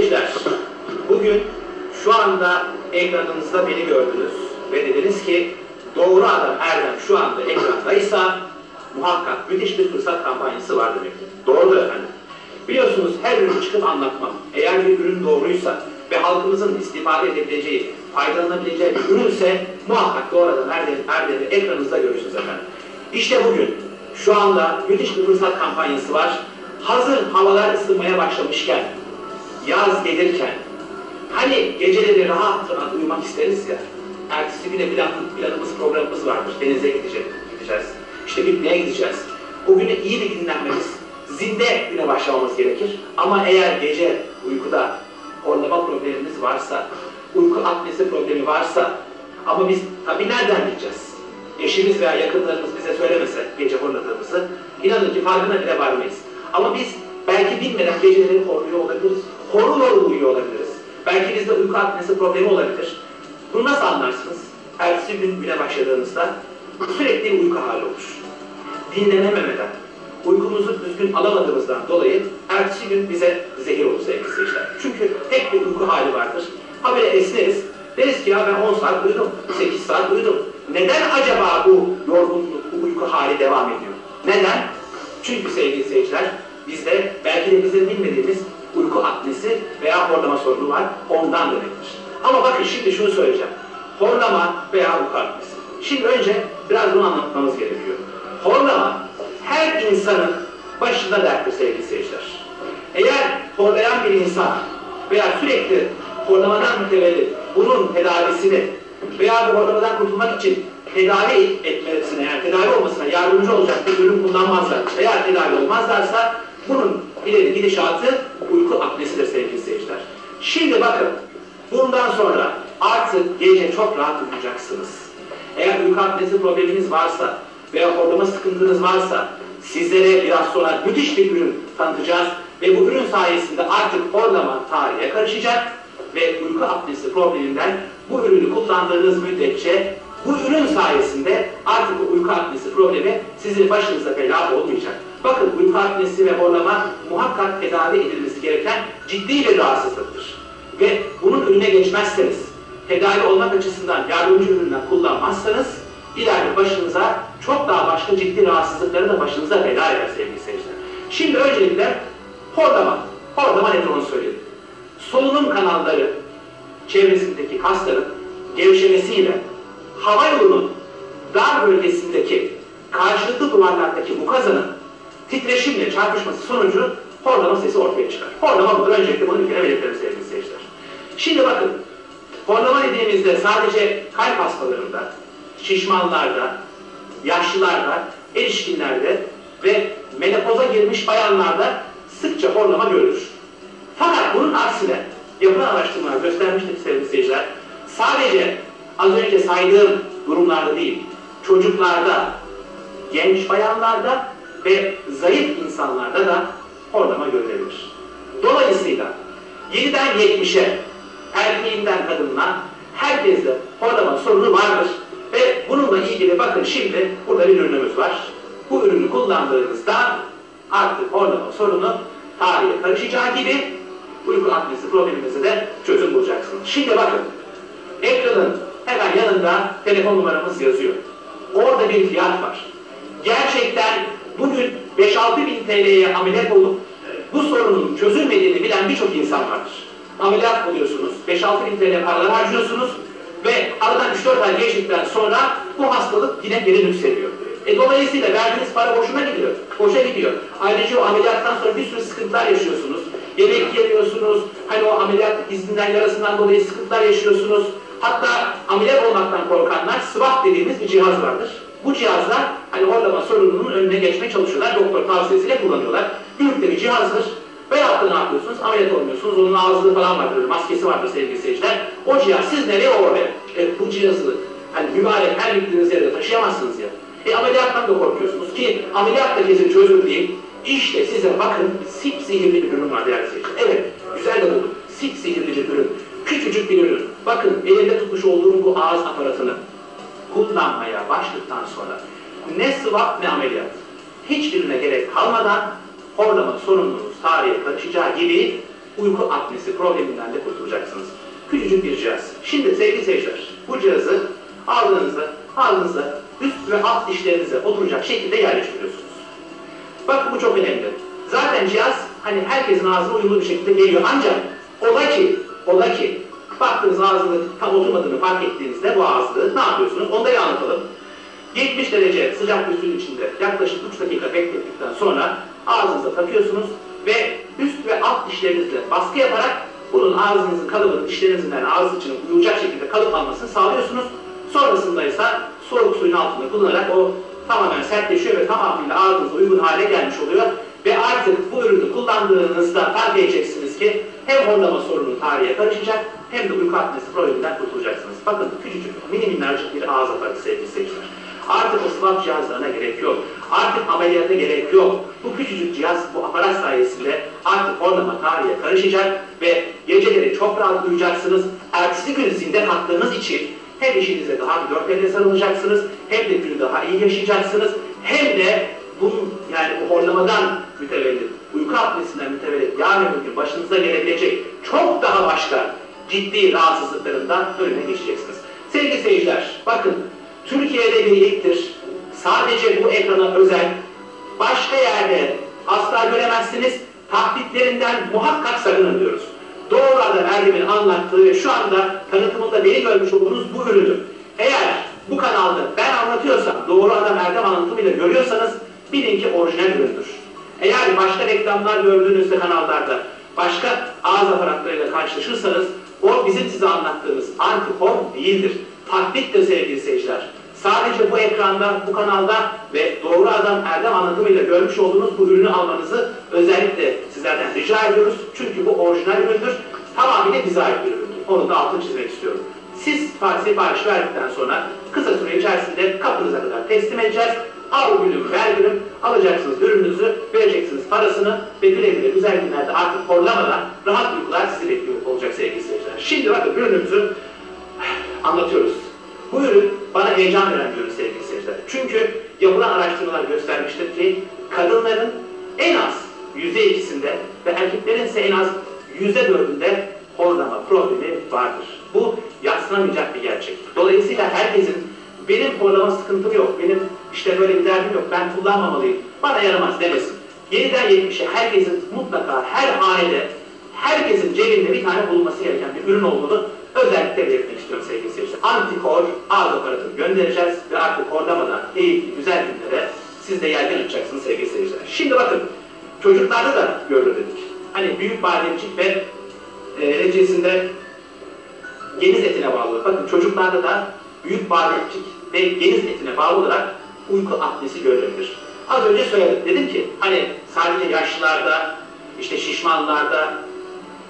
seyirciler, bugün şu anda ekranınızda beni gördünüz ve dediniz ki doğru adam Erdem şu anda ekrandaysa muhakkak müthiş bir fırsat kampanyası var demektir. Doğrudur efendim. Biliyorsunuz her ürünü çıkıp anlatmam. Eğer bir ürün doğruysa ve halkımızın istifade edebileceği, faydalanabileceği bir ürünse muhakkak doğru adam Erdem, Erdem'i ekranınızda görürsünüz efendim. İşte bugün şu anda müthiş bir fırsat kampanyası var. Hazır havalar ısınmaya başlamışken, yaz gelirken, hani geceleri rahat rahat uyumak isteriz ya, ertesi güne plan, planımız, programımız vardır. Denize gideceğiz, gideceğiz. İşte pikniğe gideceğiz. O güne iyi bir dinlenmemiz, zinde güne başlamamız gerekir. Ama eğer gece uykuda horlama problemimiz varsa, uyku apnesi problemi varsa, ama biz tabii nereden bileceğiz? Eşimiz veya yakınlarımız bize söylemese gece horladığımızı, inanın ki farkına bile varmayız. Ama biz belki bilmeden geceleri horluyor olabiliriz. Horul uyuyor olabiliriz. Belki bizde uyku apnesi problemi olabilir. Bunu nasıl anlarsınız? Ertesi gün güne başladığınızda sürekli bir uyku hali olur. Dinlenememeden, uykumuzu düzgün alamadığımızdan dolayı ertesi gün bize zehir olur sevgili seyirciler. Çünkü tek bir uyku hali vardır. Habire esneriz. Deriz ki ya ben 10 saat uyudum, 8 saat uyudum. Neden acaba bu yorgunluk, bu uyku hali devam ediyor? Neden? Çünkü sevgili seyirciler bizde belki de bizim bilmediğimiz uyku apnesi veya horlama sorunu var. Ondan demektir. Ama bakın şimdi şunu söyleyeceğim. Horlama veya uyku apnesi. Şimdi önce biraz bunu anlatmamız gerekiyor. Horlama her insanın başında derttir sevgili seyirciler. Eğer horlayan bir insan veya sürekli horlamadan mütevellit bunun tedavisini veya bu horlamadan kurtulmak için tedavi etmesine, yani tedavi olmasına yardımcı olacak bir ürün kullanmazlar. Eğer tedavi olmazlarsa bunun ileri gidişatı uyku apnesidir sevgili seyirciler. Şimdi bakın, bundan sonra artık gece çok rahat uyuyacaksınız. Eğer uyku apnesi probleminiz varsa veya horlama sıkıntınız varsa sizlere biraz sonra müthiş bir ürün tanıtacağız ve bu ürün sayesinde artık horlama tarihe karışacak ve uyku apnesi probleminden bu ürünü kullandığınız müddetçe bu ürün sayesinde artık bu uyku apnesi problemi sizin başınıza bela olmayacak. Bakın uyku apnesi ve horlama muhakkak tedavi edilmesi gereken ciddi bir rahatsızlıktır. Ve bunun önüne geçmezseniz, tedavi olmak açısından yardımcı ürünler kullanmazsanız ileride başınıza çok daha başka ciddi rahatsızlıkları da başınıza bela eder sevgili seyirciler. Şimdi öncelikle horlama. Horlama nedir onu söyleyelim. Solunum kanalları çevresindeki kasların gevşemesiyle hava yolunun dar bölgesindeki karşılıklı duvarlardaki mukazanın titreşimle çarpışması sonucu horlama sesi ortaya çıkar. Horlama budur. Öncelikle bunu kere belirtelim sevgili seyirciler. Şimdi bakın, horlama dediğimizde sadece kalp hastalarında, şişmanlarda, yaşlılarda, erişkinlerde ve menopoza girmiş bayanlarda sıkça horlama görülür. Fakat bunun aksine yapılan araştırmalar göstermiştir sevgili seyirciler. Sadece az önce saydığım durumlarda değil, çocuklarda, genç bayanlarda ve zayıf insanlarda da horlama görülebilir. Dolayısıyla 7'den 70'e, erkeğinden kadınına herkeste horlama sorunu vardır. Ve bununla ilgili bakın şimdi burada bir ürünümüz var. Bu ürünü kullandığınızda artık horlama sorunu tarihe karışacağı gibi uyku apnesi problemimize de çözüm bulacaksınız. Şimdi bakın, ekranın hemen yanında telefon numaramız yazıyor. Orada bir fiyat var. Gerçekten bugün 5-6 bin TL'ye ameliyat olup bu sorunun çözülmediğini bilen birçok insan vardır. Ameliyat oluyorsunuz, 5-6 bin TL paralar harcıyorsunuz ve aradan 3-4 ay geçtikten sonra bu hastalık yine geri yükseliyor. E dolayısıyla verdiğiniz para boşuna gidiyor. Boşa gidiyor. Ayrıca o ameliyattan sonra bir sürü sıkıntılar yaşıyorsunuz. Yemek yemiyorsunuz. Hani o ameliyat izinden yarasından dolayı sıkıntılar yaşıyorsunuz. Hatta ameliyat olmaktan korkanlar SWAT dediğimiz bir cihaz vardır. Bu cihazlar hani horlama sorununun önüne geçmeye çalışıyorlar. Doktor tavsiyesiyle kullanıyorlar. Büyük de bir cihazdır. Da ne yapıyorsunuz? Ameliyat olmuyorsunuz. Onun ağzı falan vardır, maskesi vardır sevgili seyirciler. O cihaz siz nereye oraya? E, bu cihazı hani mübarek her gittiğiniz yerde taşıyamazsınız ya. E ameliyattan da korkuyorsunuz ki ameliyat da kesin çözüm değil. İşte size bakın sip sihirli bir ürün var değerli seyirciler. Evet, güzel de buldum. Sip sihirli bir ürün. Küçücük bir ürün. Bakın elimde tutmuş olduğum bu ağız aparatını kullanmaya başladıktan sonra ne swap ne ameliyat hiçbirine gerek kalmadan horlama sorununuz tarihe karışacağı gibi uyku apnesi probleminden de kurtulacaksınız. Küçücük bir cihaz. Şimdi sevgili seyirciler, bu cihazı aldığınızda, aldığınızda üst ve alt dişlerinize oturacak şekilde yerleştiriyorsunuz. Bak bu çok önemli. Zaten cihaz hani herkesin ağzına uyumlu bir şekilde geliyor ancak ola ki, ola ki baktığınız ağzının tam oturmadığını fark ettiğinizde bu ağızlığı ne yapıyorsunuz? Onu da anlatalım. 70 derece sıcak bir suyun içinde yaklaşık 3 dakika beklettikten sonra ağzınıza takıyorsunuz ve üst ve alt dişlerinizle baskı yaparak bunun ağzınızın kalıbının dişlerinizden ağız içine uyacak şekilde kalıp almasını sağlıyorsunuz. Sonrasında ise soğuk suyun altında kullanarak o tamamen sertleşiyor ve tamamıyla ağzınıza uygun hale gelmiş oluyor. Ve artık bu ürünü kullandığınızda fark edeceksiniz ki hem horlama sorunu tarihe karışacak hem de uyku apnesi probleminden kurtulacaksınız. Bakın küçücük, mini minnacık bir ağız aparatı sevgili seyirciler. Artık swab cihazlarına gerek yok. Artık ameliyata gerek yok. Bu küçücük cihaz bu aparat sayesinde artık horlama tarihe karışacak ve geceleri çok rahat uyuyacaksınız. Ertesi gün zinde kalktığınız için hem işinize daha bir dört elle sarılacaksınız, hem de günü daha iyi yaşayacaksınız, hem de bunun yani bu horlamadan mütevellit, uyku apnesinden mütevellit yarın bir gün başınıza gelebilecek çok daha başka ciddi rahatsızlıklarından önüne geçeceksiniz. Sevgili seyirciler, bakın Türkiye'de bir. Sadece bu ekrana özel, başka yerde asla göremezsiniz. Taklitlerinden muhakkak sakının diyoruz. Doğru Adam Erdem'in anlattığı ve şu anda tanıtımında beni görmüş olduğunuz bu ürünü eğer bu kanalda ben anlatıyorsam, Doğru Adam Erdem anlatımıyla görüyorsanız bilin ki orijinal üründür. Eğer başka reklamlar gördüğünüzde kanallarda başka ağız aparatlarıyla karşılaşırsanız o bizim size anlattığımız antikor değildir. Taklittir sevgili seyirciler. Sadece bu ekranda, bu kanalda ve Doğru Adam Erdem anlatımıyla görmüş olduğunuz bu ürünü almanızı özellikle sizlerden rica ediyoruz. Çünkü bu orijinal üründür. Tamamıyla bize ait bir üründür. Onu da altını çizmek istiyorum. Siz sipariş verdikten sonra kısa süre içerisinde kapınıza kadar teslim edeceğiz. Al gülüm, ver gülüm, alacaksınız ürününüzü, vereceksiniz parasını ve güle güle güzel günlerde artık horlamadan rahat uykular sizi bekliyor olacak sevgili seyirciler. Şimdi bakın ürünümüzü anlatıyoruz. Bu ürün bana heyecan veren bir ürün sevgili seyirciler. Çünkü yapılan araştırmalar göstermiştir ki kadınların en az yüzde ikisinde ve erkeklerin ise en az yüzde dördünde horlama problemi vardır. Bu yatsınamayacak bir gerçek. Dolayısıyla herkesin benim horlama sıkıntım yok, benim işte böyle bir derdim yok, ben kullanmamalıyım, bana yaramaz demesin. 7'den 70'e herkesin mutlaka her hanede, herkesin cebinde bir tane bulunması gereken bir ürün olduğunu özellikle belirtmek istiyorum sevgili seyirciler. Antikor ağız aparatını göndereceğiz ve artık horlamadan keyifli, güzel günlere siz de yerden açacaksınız sevgili seyirciler. Şimdi bakın, çocuklarda da görülür dedik. Hani büyük bademcik ve e, neticesinde geniz etine bağlı. Bakın çocuklarda da büyük bademcik ve geniz etine bağlı olarak uyku apnesi görülebilir. Az önce söyledim. Dedim ki hani sadece yaşlılarda, işte şişmanlarda,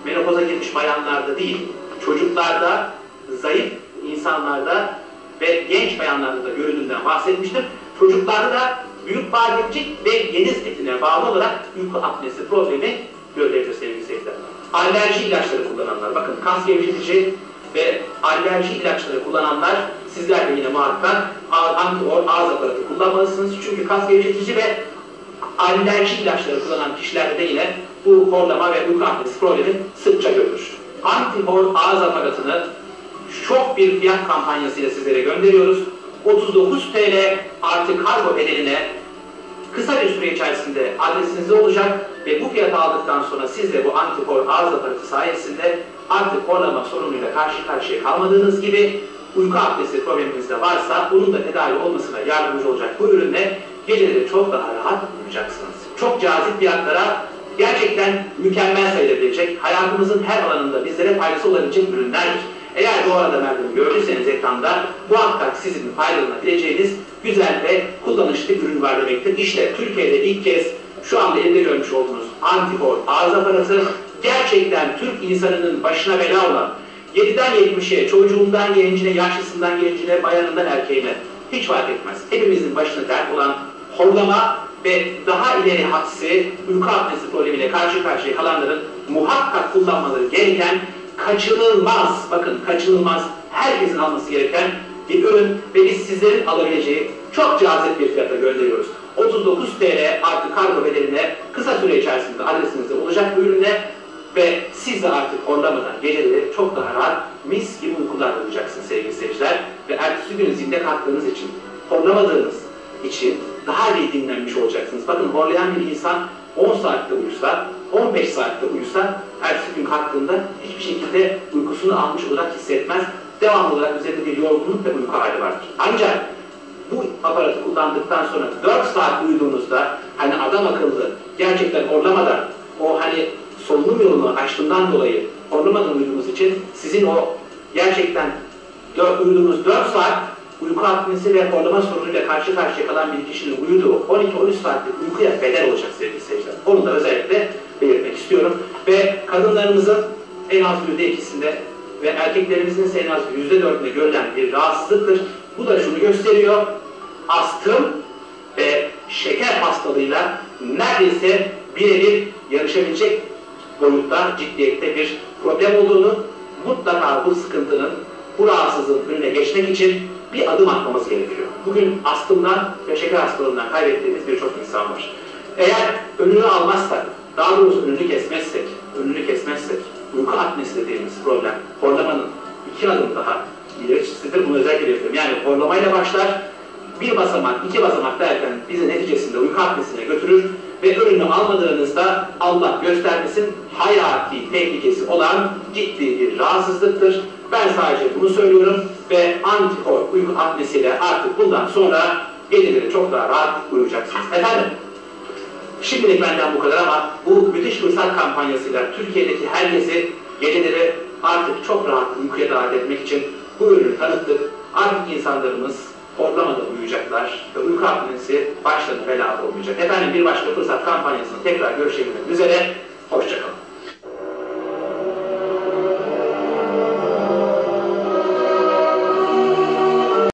menopoza girmiş bayanlarda değil, çocuklarda, zayıf insanlarda ve genç bayanlarda da görüldüğünden bahsetmiştim. Çocuklarda da büyük bademcik ve geniz etine bağlı olarak uyku apnesi problemi görülebilir sevgili seyirciler. Alerji ilaçları kullananlar, bakın kas gevşetici ve alerji ilaçları kullananlar sizler de yine muhakkak antior ağız aparatı kullanmalısınız. Çünkü kas gevşetici ve alerji ilaçları kullanan kişilerde de yine bu horlama ve uyku apnesi problemi sıkça görülür. Antihor ağız aparatını çok bir fiyat kampanyasıyla sizlere gönderiyoruz. 39 TL artı kargo bedeline kısa bir süre içerisinde adresinizde olacak ve bu fiyatı aldıktan sonra siz de bu antikor ağız aparatı sayesinde artık horlama sorunuyla karşı karşıya kalmadığınız gibi uyku apnesi probleminiz de varsa bunun da tedavi olmasına yardımcı olacak bu ürünle geceleri çok daha rahat uyuyacaksınız. Çok cazip fiyatlara gerçekten mükemmel sayılabilecek, hayatımızın her alanında bizlere faydası olabilecek ürünlerdir. Eğer bu arada merdiveni gördüyseniz ekranda muhakkak sizin faydalanabileceğiniz güzel ve kullanışlı ürün var demektir. İşte Türkiye'de ilk kez şu anda elinde görmüş olduğunuz antikor ağız aparatı gerçekten Türk insanının başına bela olan 7'den 70'e, çocuğundan gencine, yaşlısından gencine, bayanından erkeğine hiç fark etmez. Hepimizin başına dert olan horlama ve daha ileri hadsi uyku apnesi problemiyle karşı karşıya kalanların muhakkak kullanmaları gereken kaçınılmaz, bakın kaçınılmaz herkesin alması gereken bir ürün ve biz sizlerin alabileceği çok cazip bir fiyata gönderiyoruz. 39 TL artı kargo bedeline kısa süre içerisinde adresinizde olacak bu ürüne Ve siz de artık horlamadan geceleri çok daha rahat mis gibi uykular uyuyacaksınız sevgili seyirciler. Ve ertesi gün zinde kalktığınız için, horlamadığınız için daha iyi dinlenmiş olacaksınız. Bakın horlayan bir insan 10 saatte uyusa, 15 saatte uyusa ertesi gün kalktığında hiçbir şekilde uykusunu almış olarak hissetmez. Devamlı olarak üzerinde bir yorgunluk ve uyku hali vardır. Ancak bu aparatı kullandıktan sonra 4 saat uyuduğunuzda hani adam akıllı gerçekten horlamadan o hani solunum yolunu açtığından dolayı horlamadan uyuduğunuz için sizin o gerçekten dört, uyuduğunuz 4 saat uyku apnesi ve horlama sorunuyla karşı karşıya kalan bir kişinin uyuduğu 12-13 saatlik uykuya bedel olacak sevgili seyirciler. Onu da özellikle belirtmek istiyorum. Ve kadınlarımızın en az %2'sinde ve erkeklerimizin ise en az %4'ünde görülen bir rahatsızlıktır. Bu da şunu gösteriyor. Astım ve şeker hastalığıyla neredeyse birebir yarışabilecek boyutta, ciddiyette bir problem olduğunu, mutlaka bu sıkıntının, bu rahatsızlığın önüne geçmek için bir adım atmamız gerekiyor. Bugün astımdan ve şeker hastalığından kaybettiğimiz birçok insan var. Eğer önünü almazsak, daha doğrusu önünü kesmezsek, önünü kesmezsek, uyku apnesi dediğimiz problem, horlamanın iki adım daha ilerisidir. Bunu özellikle belirtiyorum. Yani horlamayla başlar, bir basamak, iki basamak derken bizi neticesinde uyku apnesine götürür ve önünü almadığınızda Allah göstermesin hayati tehlikesi olan ciddi bir rahatsızlıktır. Ben sadece bunu söylüyorum ve antikor uyku apnesiyle artık bundan sonra geceleri çok daha rahat uyuyacaksınız. Efendim, şimdilik benden bu kadar ama bu müthiş fırsat kampanyasıyla Türkiye'deki herkesi geceleri artık çok rahat uykuya davet etmek için bu ürünü tanıttık. Artık insanlarımız horlamadan uyuyacaklar ve uyku apnesi başlarına bela olmayacak. Efendim bir başka fırsat kampanyasını tekrar görüşebilmek üzere. Hoşçakalın.